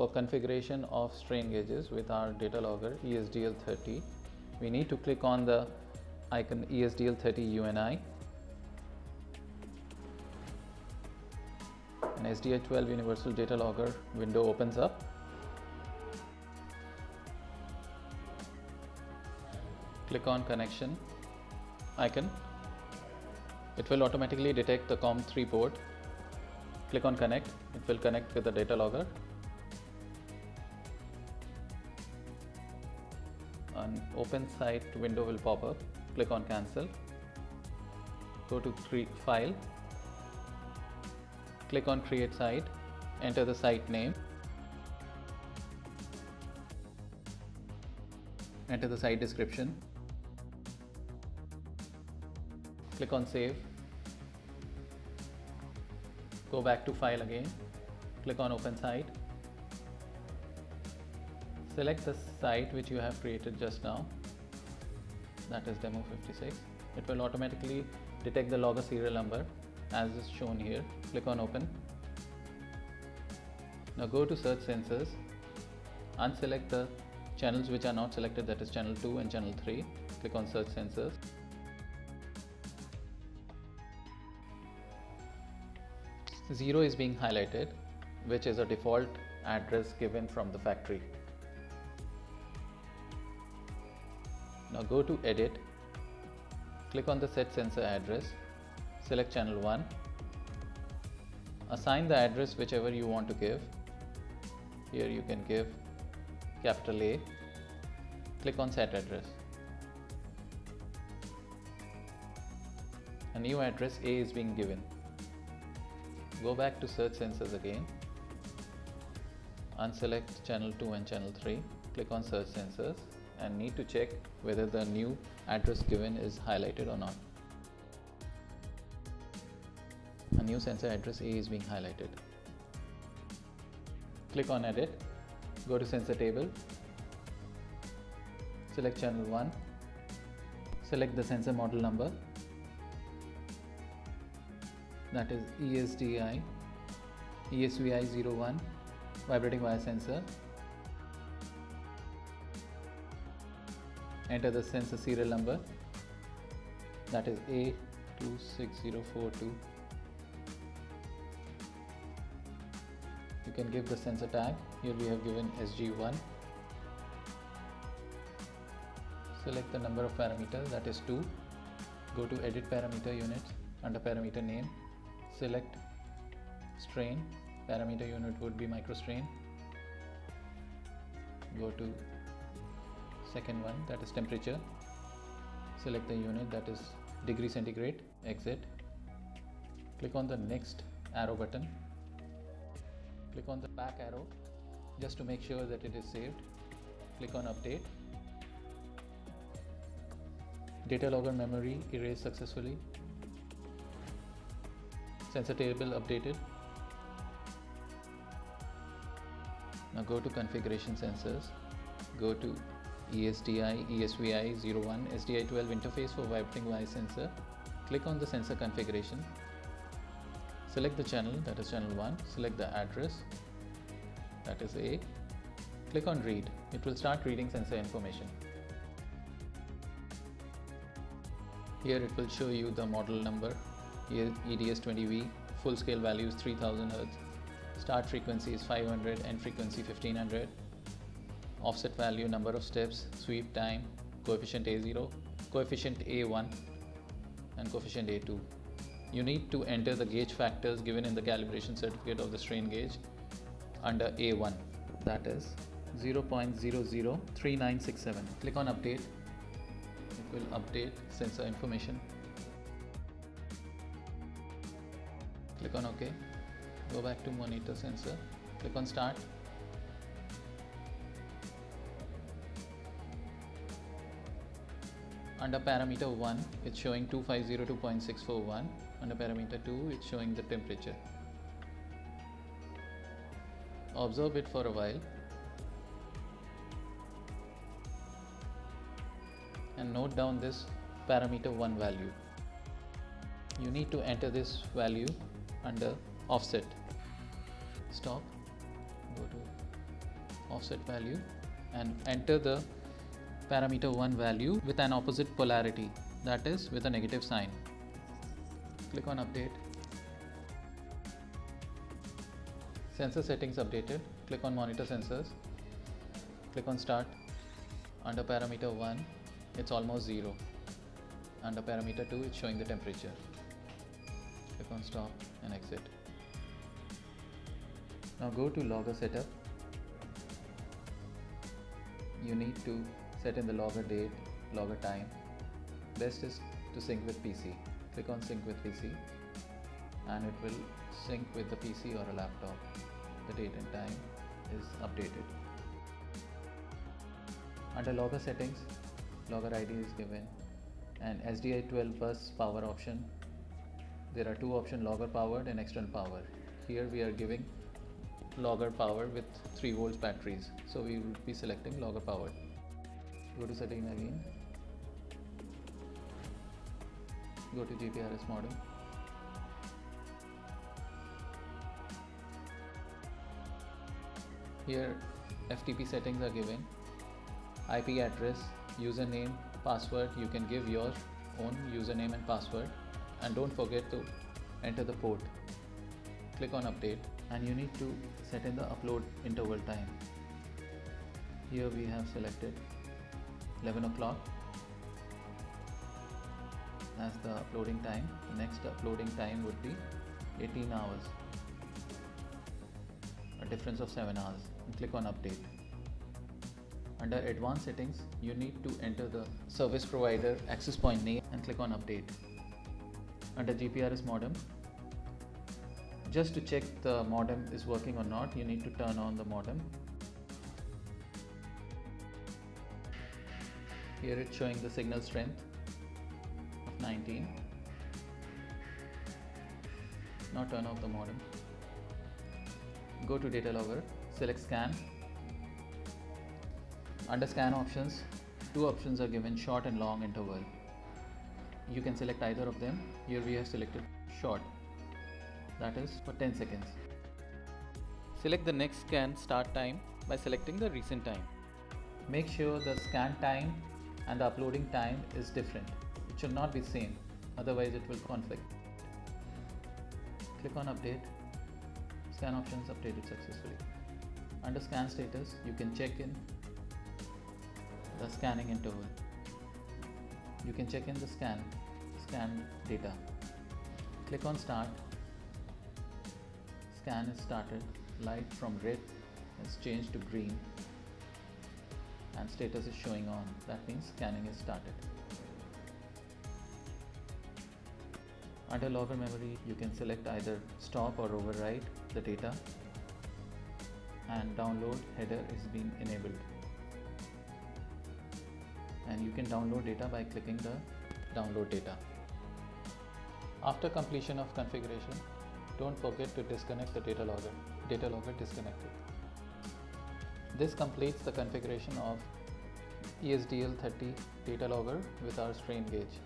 For configuration of strain gauges with our data logger ESDL30, we need to click on the icon ESDL30 UNI an SDI12 Universal Data Logger window opens up. Click on connection icon. It will automatically detect the COM3 port. Click on connect. It will connect with the data logger. An open site window will pop up. Click on cancel. Go to file. Click on create site, enter the site name, enter the site description, click on save, go back to file again, click on open site, select the site which you have created just now, that is demo 56. It will automatically detect the logger serial number as is shown here. Click on open. Now go to search sensors, unselect the channels which are not selected that is channel 2 and channel 3. Click on search sensors. Zero is being highlighted which is a default address given from the factory. Now go to edit, click on the set sensor address select channel 1 assign the address whichever you want to give. Here you can give capital A click on set address. A new address A is being given. Go back to search sensors again. Unselect channel 2 and channel 3 click on search sensors and need to check whether the new address given is highlighted or not a new sensor address A is being highlighted. Click on edit, go to sensor table, select channel 1, select the sensor model number that is ESDI ESVI01 vibrating wire sensor. Enter the sensor serial number. That is A26042 you can give the sensor tag. Here we have given SG1 select the number of parameters that is 2 go to edit parameter units under parameter name. Select strain. Parameter unit would be microstrain. Go to second one that is temperature. Select the unit that is degree centigrade exit. Click on the next arrow button. Click on the back arrow just to make sure that it is saved. Click on update. Data logger memory erased successfully. Sensor table updated. Now go to configuration sensors. Go to ESDI ESVI 01 SDI12 interface for vibrating wire sensor. Click on the sensor configuration. Select the channel that is channel 1, select the address that is A, click on read, it will start reading sensor information. Here it will show you the model number, EDS20V, full scale value is 3000 Hz, start frequency is 500, end frequency 1500, offset value, number of steps, sweep time, coefficient A0, coefficient A1 and coefficient A2 you need to enter the gauge factors given in the calibration certificate of the strain gauge under A1 that is 0.003967 click on update. It will update sensor information. Click on ok. Go back to monitor sensor. Click on start under parameter 1 it's showing 2502.641 under parameter 2 it's showing the temperature. Observe it for a while. And note down this parameter 1 value. You need to enter this value under offset. Stop. Go to offset value and enter the parameter 1 value with an opposite polarity that is with a negative sign. Click on update. Sensor settings updated. Click on monitor sensors. Click on start. Under parameter 1 it's almost 0. Under parameter 2 it's showing the temperature. Click on stop and exit. Now go to logger setup. You need to set in the logger date, logger time. Best is to sync with PC. Click on sync with PC and it will sync with the PC or a laptop. The date and time is updated. Under logger settings, logger ID is given and SDI 12 bus power option. There are two options logger powered and external power. Here we are giving logger power with 3 volts batteries. So we will be selecting logger powered. Go to setting again. Go to GPRS modem. Here FTP settings are given. IP address, username, password. You can give your own username and password. And don't forget to enter the port. Click on update and you need to set in the upload interval time. Here we have selected 11 o'clock as the uploading time. The next uploading time would be 18 hours, a difference of 7 hours. And click on update. Under advanced settings, you need to enter the service provider access point name and click on update. Under GPRS modem, just to check the modem is working or not, you need to turn on the modem. Here it's showing the signal strength of 19. Now turn off the modem. Go to data logger, select scan. Under scan options, two options are given short and long interval. You can select either of them. Here we have selected short that is for 10 seconds. Select the next scan start time by selecting the recent time. Make sure the scan time and the uploading time is different. It should not be same, otherwise it will conflict. Click on update. Scan options updated successfully. Under scan status, you can check in the scanning interval. You can check in the scan, scan data. Click on start scan is started, light from red has changed to green and status is showing on. That means scanning is started. Under logger memory, you can select either stop or overwrite the data and download header is being enabled. And you can download data by clicking the download data. After completion of configuration, don't forget to disconnect the data logger. Data logger disconnected. This completes the configuration of ESDL30 data logger with our strain gauge.